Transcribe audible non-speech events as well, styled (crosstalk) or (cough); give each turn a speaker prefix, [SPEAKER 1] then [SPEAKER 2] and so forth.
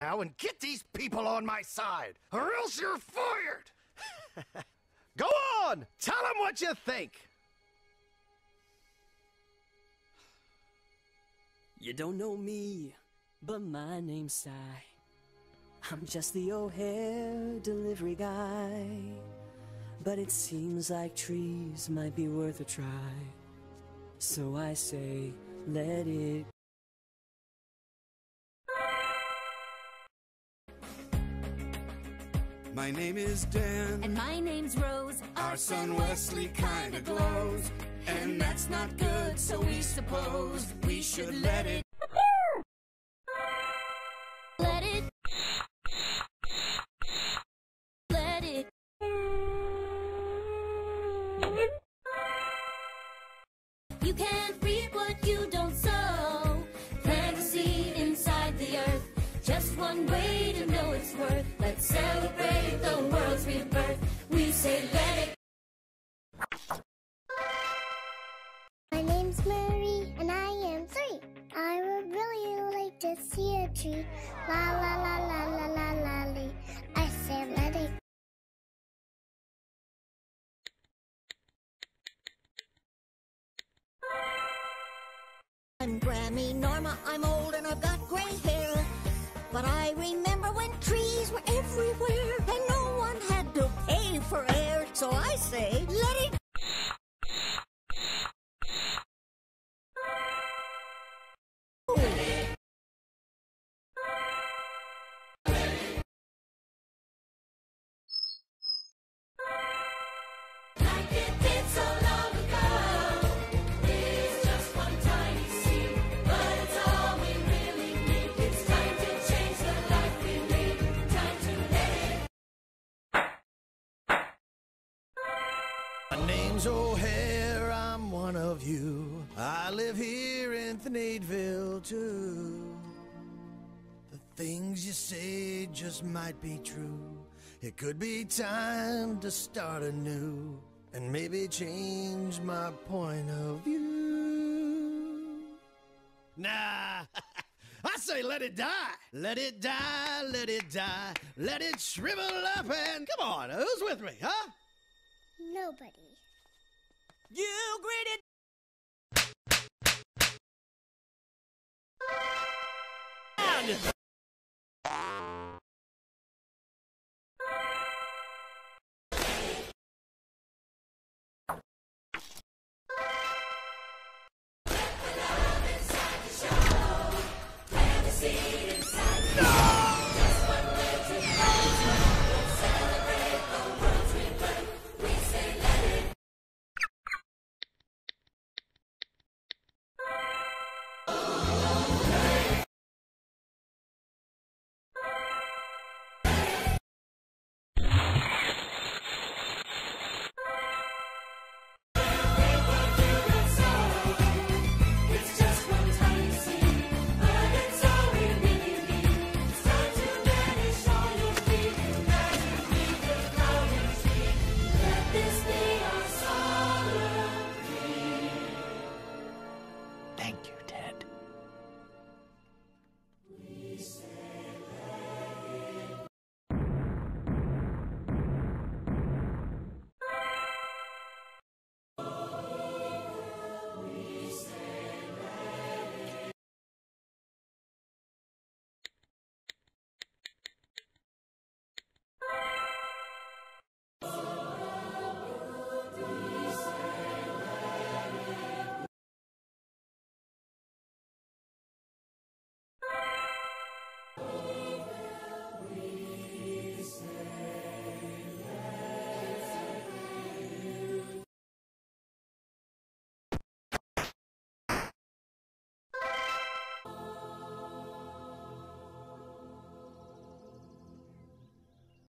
[SPEAKER 1] now and get these people on my side, or else you're fired! (laughs) Go on! Tell them what you think!
[SPEAKER 2] You don't know me, but my name's Cy. I'm just the O'Hare delivery guy. But it seems like trees might be worth a try. So I say, let it
[SPEAKER 3] My name is Dan.
[SPEAKER 4] And my name's Rose.
[SPEAKER 3] Our son Wesley kinda glows. And that's not good, so we suppose we should let it.
[SPEAKER 4] Let it. Let it. You can't Just one way to know its worth. Let's celebrate the world's rebirth. We say let it.
[SPEAKER 5] My name's Mary, and I am three. I would really like to see a tree. La la la la la la la lee. I say let it.
[SPEAKER 6] I'm Grammy Norma, I'm old But I remember when trees were everywhere and no one had
[SPEAKER 1] My name's O'Hare, I'm one of you. I live here in Thneedville, too. The things you say just might be true. It could be time to start anew and maybe change my point of view. Nah. (laughs) I say let it die. Let it die, let it die. Let it shrivel up and come on, who's with me, huh?
[SPEAKER 5] Nobody.
[SPEAKER 2] You greeted